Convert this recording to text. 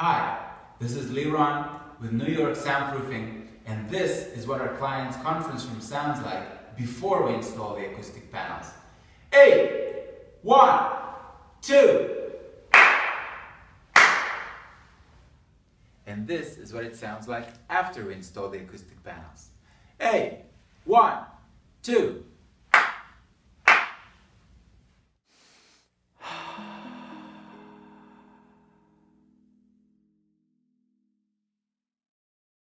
Hi, this is Leron with New York Soundproofing, and this is what our client's conference room sounds like before we install the acoustic panels. Eight, one, two. And this is what it sounds like after we install the acoustic panels. Eight, one, two.